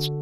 you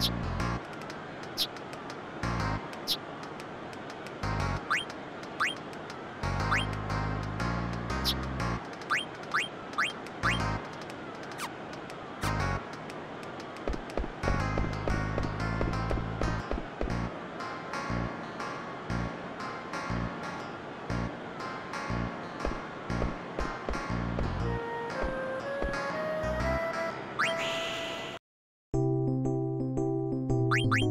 Sports. you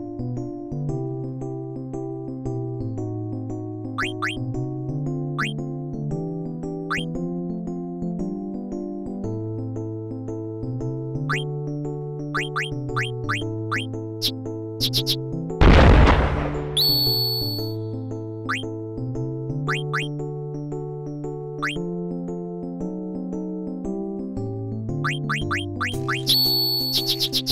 Bye.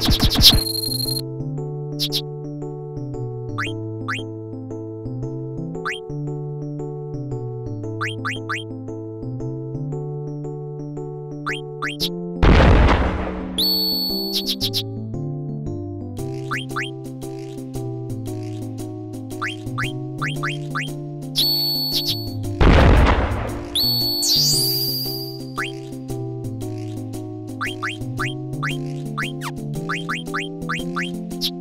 Bye. チッ。